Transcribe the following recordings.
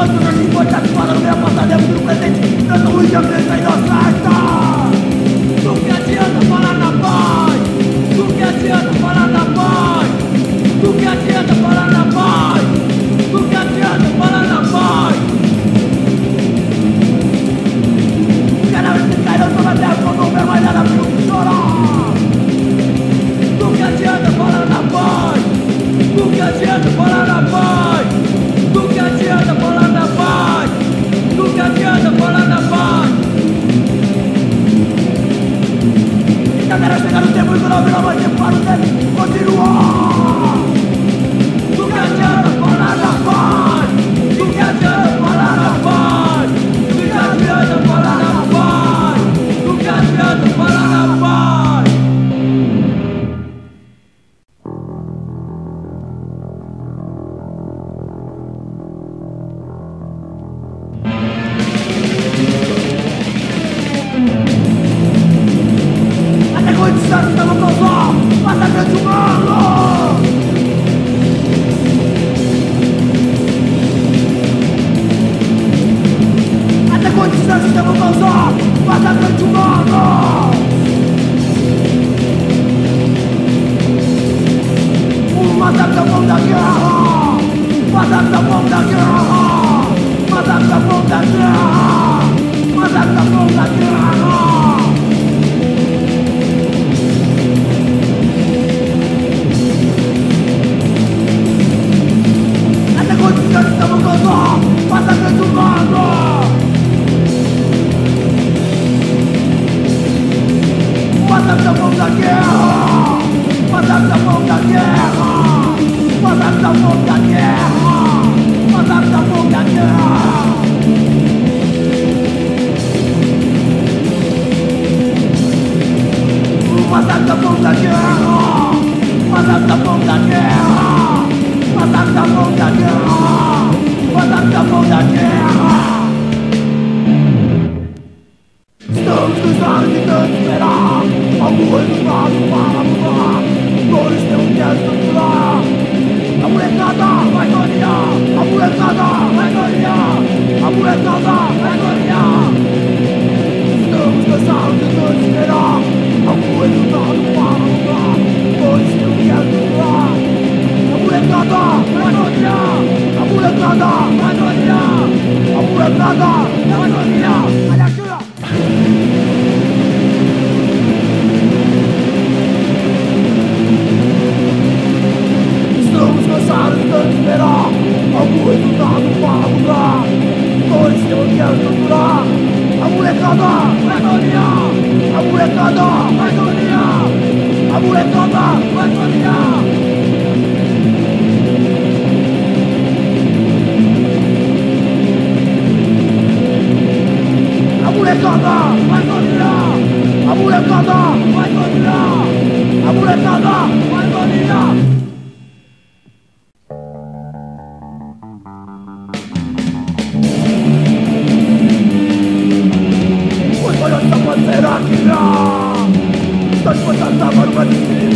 Quanto não se encontra fora do meu passatempo do presente, tanto ruim de aprender e nossa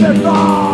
감 사.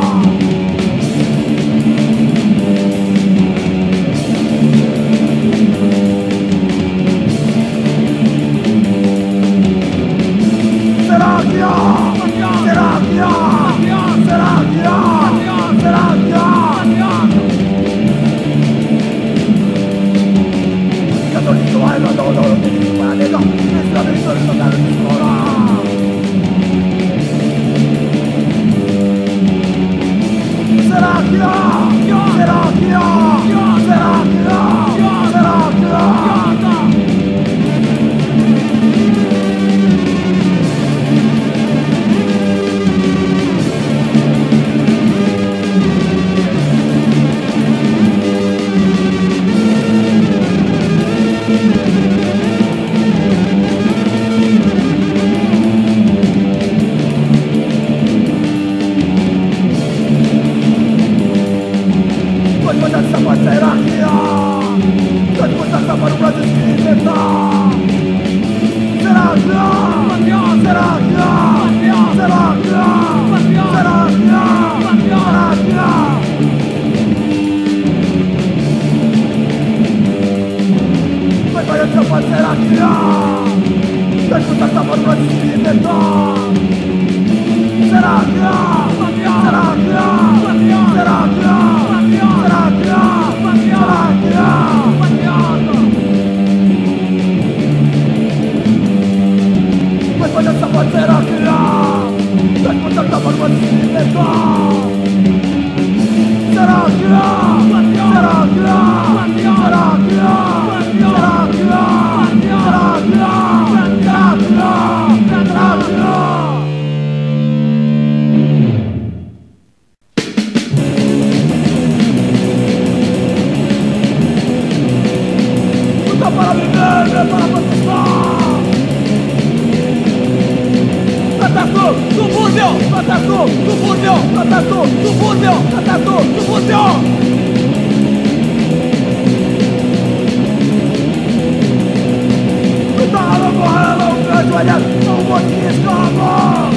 Não vou te escapar.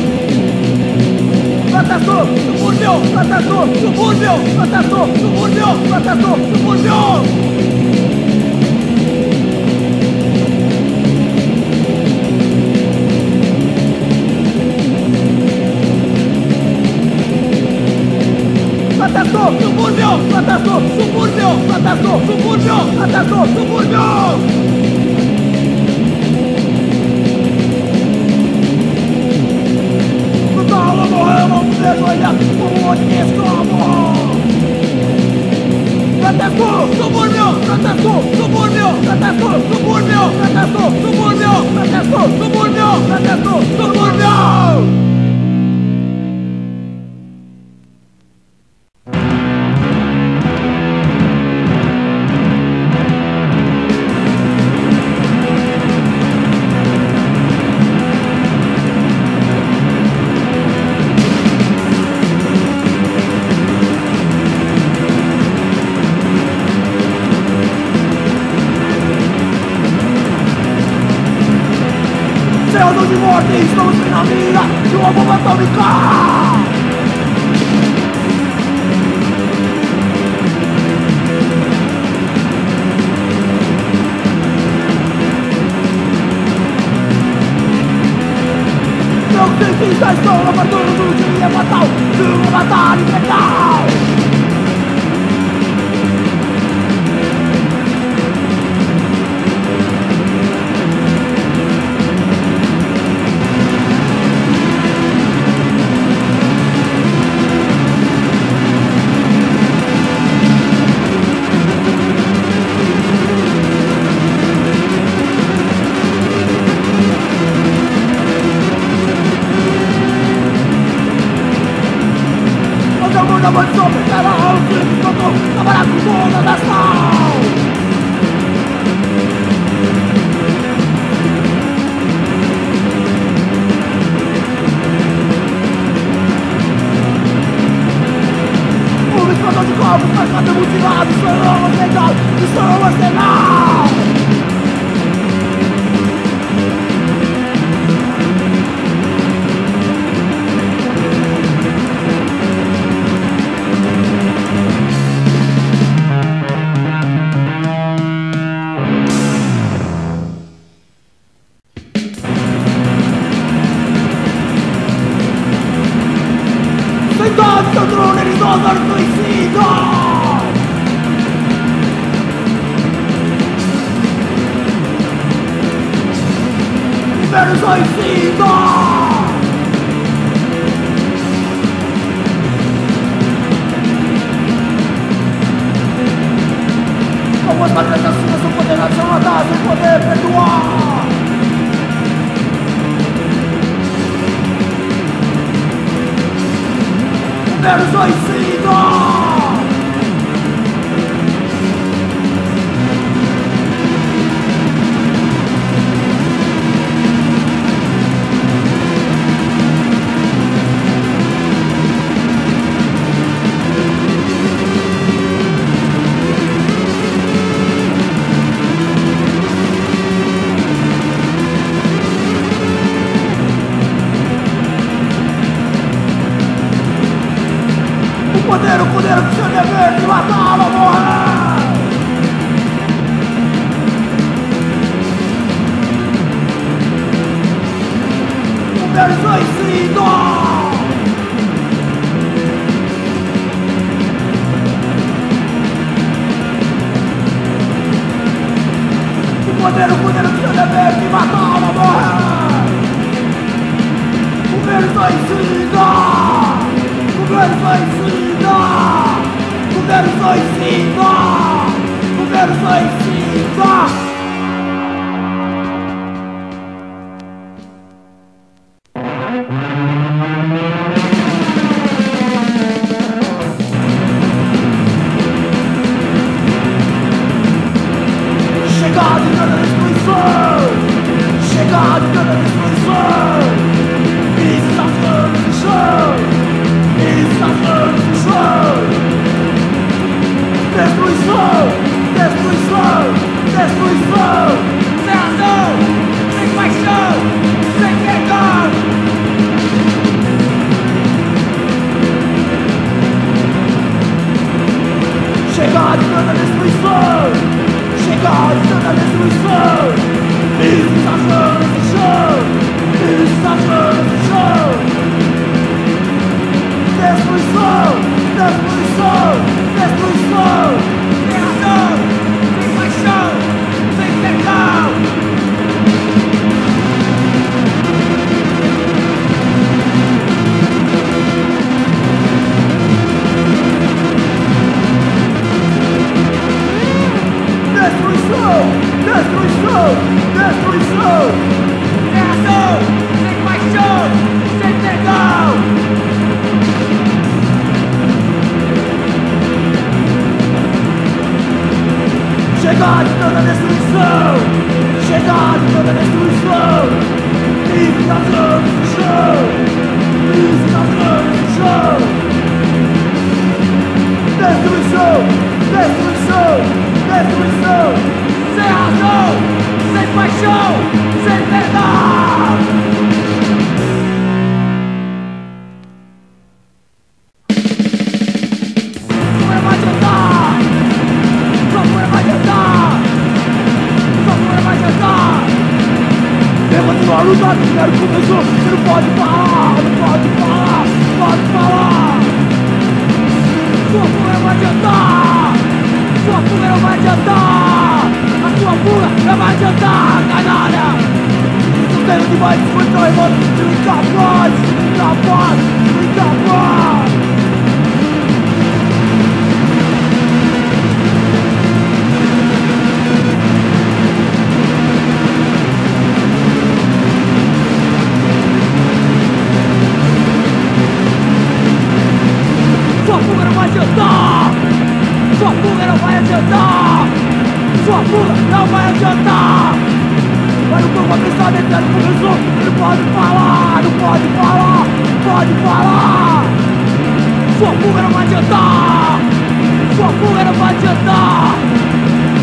Fantasma, subúrbio, fantasma, subúrbio, fantasma, subúrbio, fantasma, subúrbio. Fantasma, subúrbio, fantasma, subúrbio, fantasma, subúrbio, fantasma, subúrbio. Morrendo, não vejo olhar como onde escravo. Fantasma, subúrbio, fantasma, subúrbio, fantasma, subúrbio, fantasma, Céu de morte, estamos bem na mira de uma bomba atômica! Não cientistas estão laboratório do dia fatal de uma batalha imperial! Pode falar, pode falar! Sua fuga não vai adiantar! Sua fuga não vai adiantar!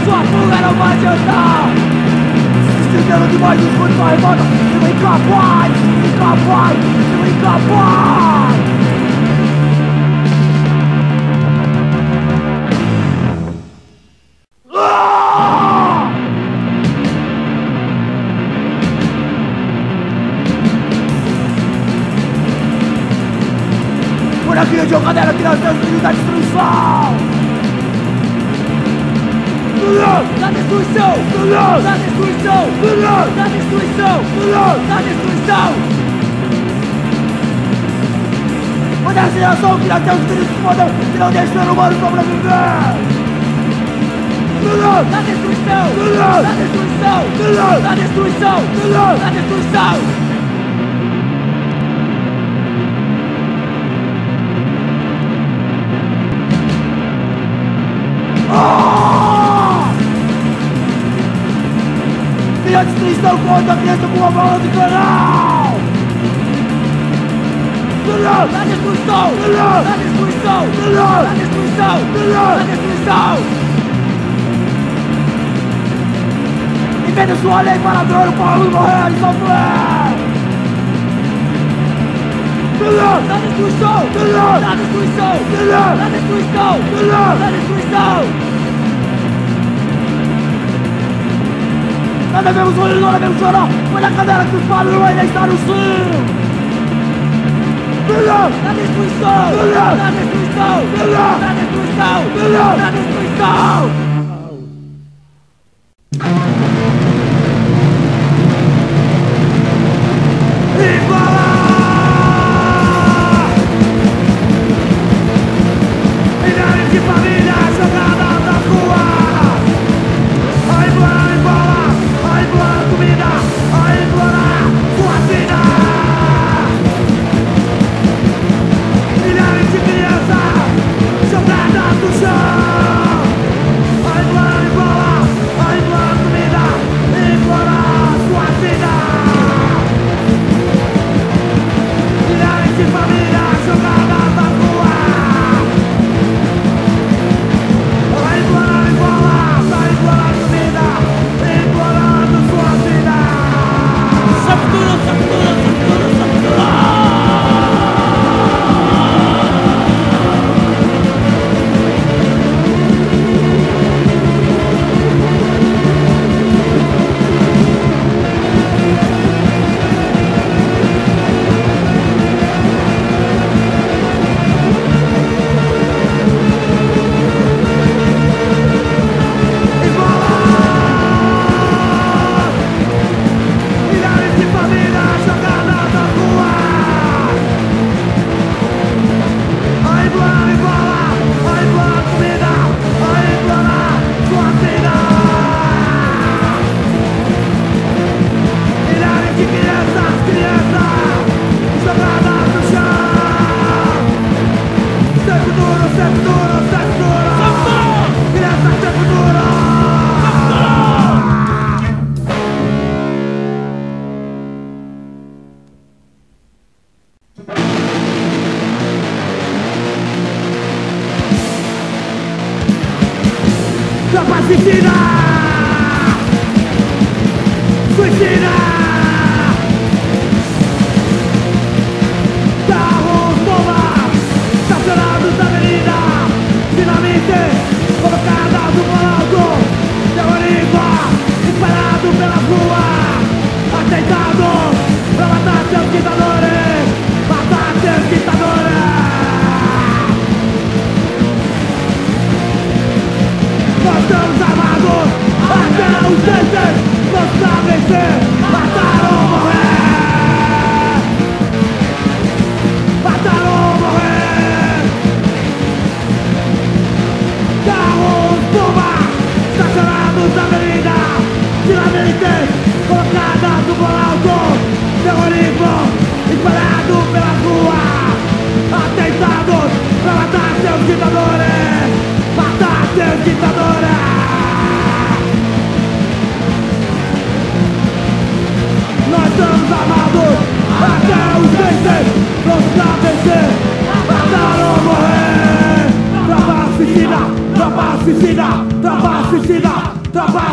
Sua fuga não vai adiantar! Se estendendo demais os contos da revolta, você é incapaz! Incapaz! Você é incapaz! Por aqui a jogadeira que nós temos filhos da destruição! Da destruição! Da destruição! Da destruição! Da destruição! Foi dessa geração que nós temos filhos que que não deixam o ser humano sobreviver! Da destruição! Da destruição! Da destruição! Da destruição! Ah! Minha destruição contra a criança com uma bola de canal! Destruição! Da destruição! Da destruição! Da destruição! Inventa sua lei para ver o povo morrer e sofrer! Da destruição! Da destruição! Da destruição! Da destruição! Não devemos olhar, não devemos chorar! Foi na cadeira que os padres ainda está no cio! Da destruição! Da destruição! Da destruição! Da destruição!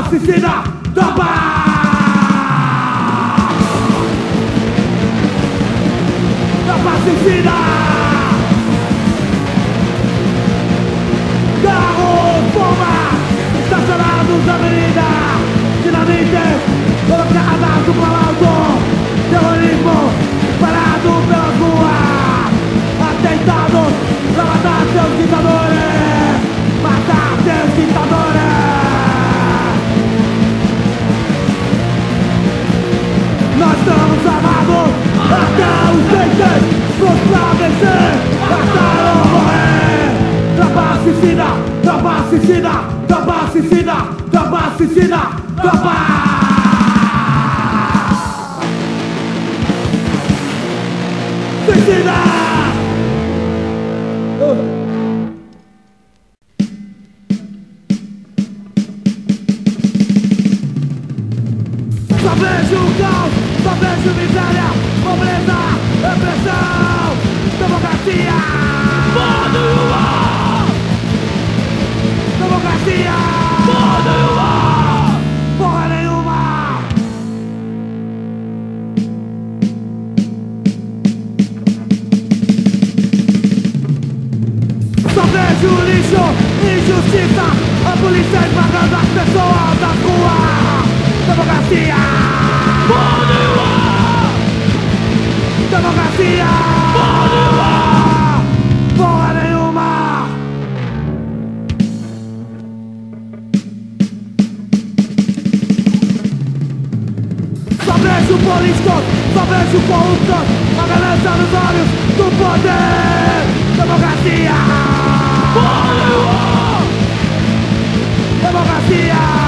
Oficina do Bar! Da Oficina! Fácil, miséria, pobreza, repressão, democracia. Bordoa Democracia. Bordoa Porra nenhuma. Sobre vejo lixo, injustiça. A polícia esmagando as pessoas da rua. Democracia. Bordoa Democracia! Porra nenhuma! Só preso políticos, só preso a Agradecendo os olhos do poder Democracia! Porra nenhuma! Democracia!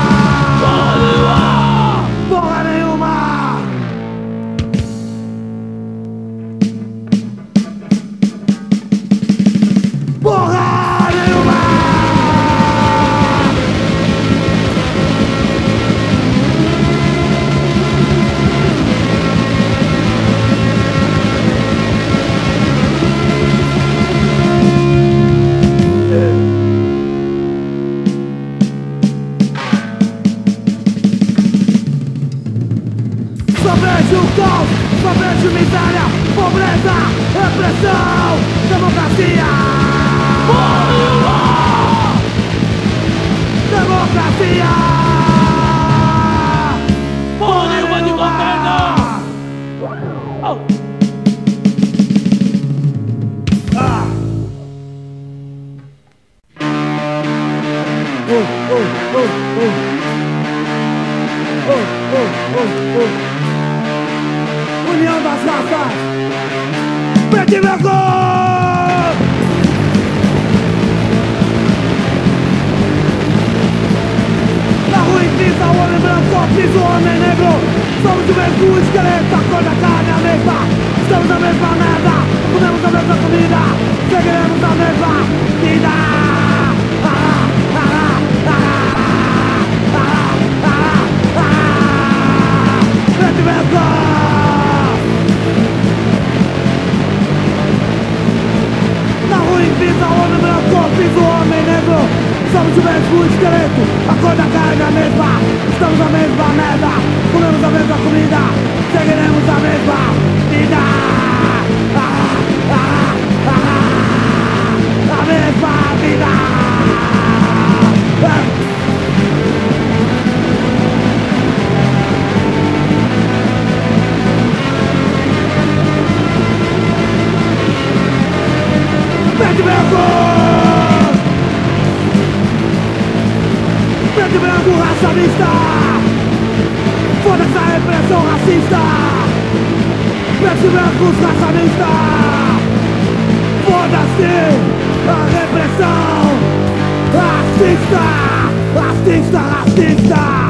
coisa carne a mesma. Estamos na mesma merda. Comemos a mesma comida. Seguiremos a mesma vida. infinita onda melancópica o homem negro. Somos o mesmo esqueleto, a cor da carne é a mesma. Estamos na mesma merda, comemos a mesma comida. Seguiremos a mesma vida. Ah, ah, ah, A mesma vida. Preto branco! Preto branco, raça mista! Foda essa repressão racista! Preto branco, raça mista! Foda-se a repressão racista! Racista, racista!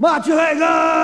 Mà 海哥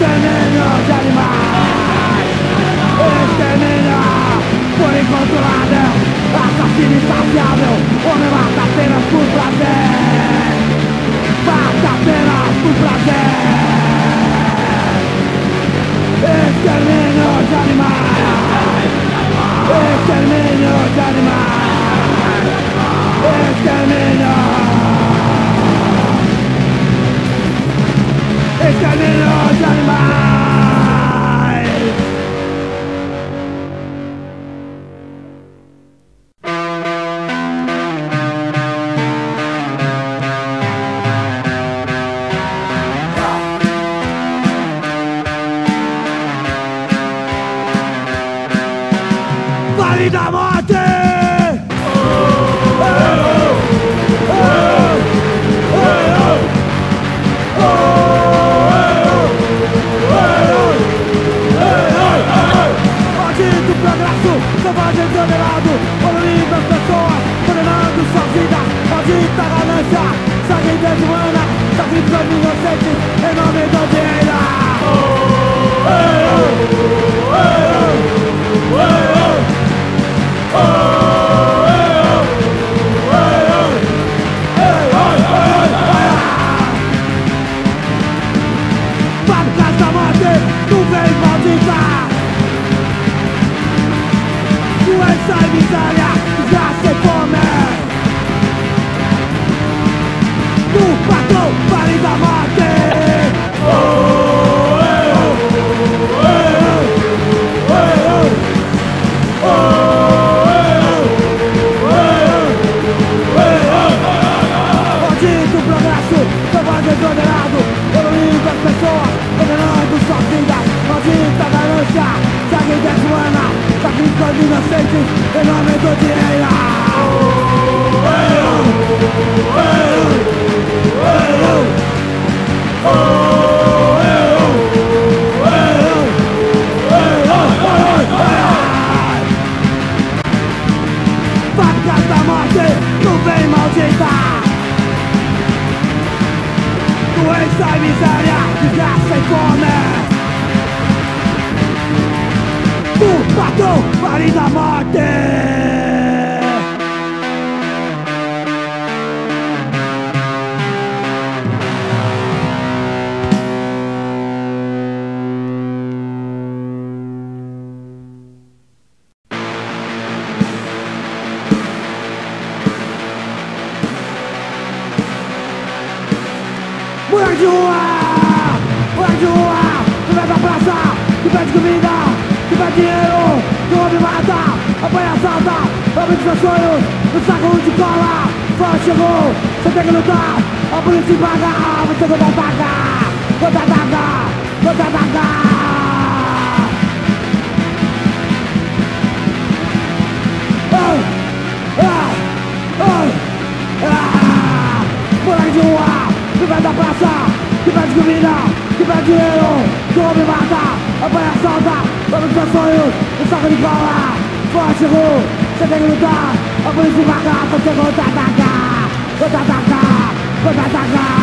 Extermínio de animais. Extermínio por incontrolável Assassino insaciável. Homem mata apenas por prazer. Mata apenas por prazer. Extermínio de animais. Extermínio de animais. 看这里哦家人们 esperança Sanidade humana Sacrifício inocente Em nome da vida oh, oh, oh, oh, oh, oh. Doença e miséria Unidos em nome do dinheiro. Doença e miséria, desgraça e fome Matou, Marina Martins! homem dos seus sonhos, no saco de cola. Fala, chegou, você tem que lutar. A polícia embarga, você vai pagar. daga. Vou dar daga, vou dar daga. Ah, moleque de que vai da praça, que vai de comida, que vai dinheiro, que o homem mata, apanha, assalta, vamos seus sonhos, no saco de cola. Forte, ruim você vem lutar Eu vou te matar, você vou te atacar Vou te atacar, vou te atacar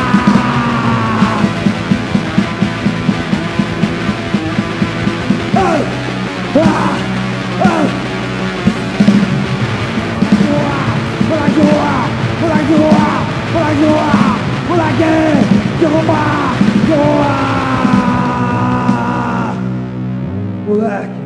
Pular de rua, pular de rua, pular de rua, derrubar, derrubar. Moleque.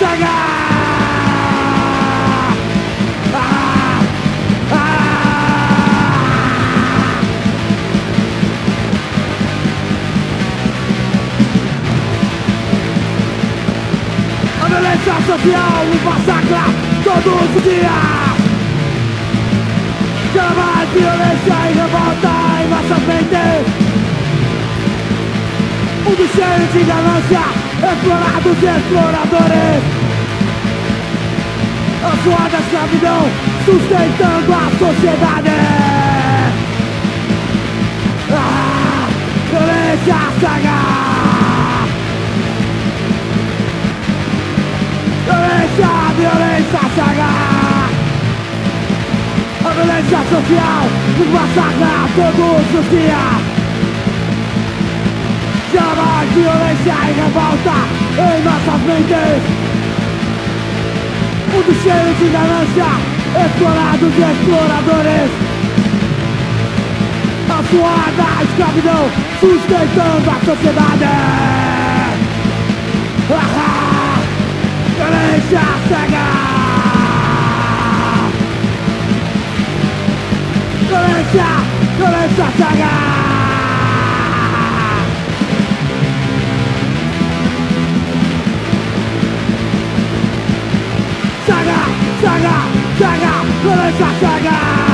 A violência ah! social me massacra todos os dias. Cada mais violência e revolta em nossas mentes. Um cheio de ganância explorados e exploradores. A suada escravidão sustentando a sociedade. Ah, saga. Violência, violência saga. A violência social nos massacra todos os dias. Jamais violência e revolta em nossas mentes. Mundo cheio de ganância, explorados e exploradores. A suada escravidão sustentando a sociedade. Violência cega. Violência, violência cega 帅哥帅哥我来耍帅哥